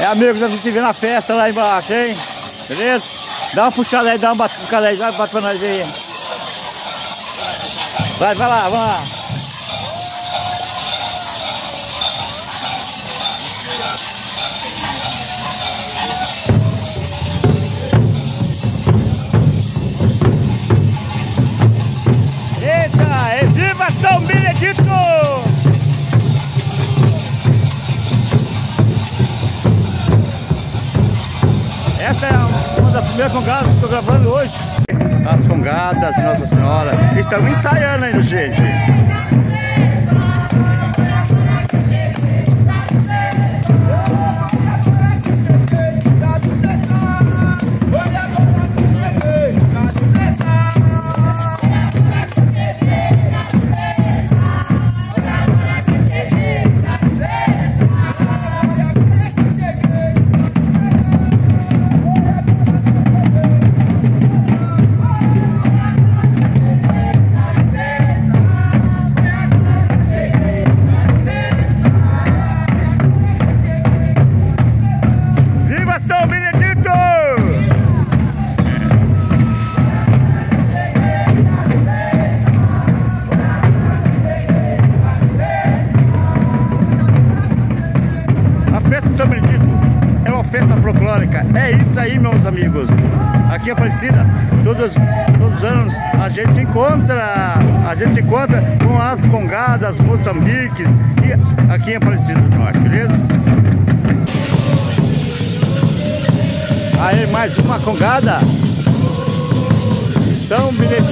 É amigos, a gente vê na festa lá embaixo, hein? Beleza? Dá uma puxada aí, dá uma batucada aí, vai bate pra nós aí. Vai, vai lá, vai lá. Eita, é viva São Benedito! Primeiras congadas que estou gravando hoje. As congadas de Nossa Senhora. Estamos ensaiando ainda, gente. São Benedito é uma festa folclórica. É isso aí, meus amigos. Aqui em Aparecida, todos, todos os anos a gente encontra, a gente encontra com as congadas, moçambiques e aqui em Aparecida do Norte, beleza? Aí mais uma congada. São Benedito.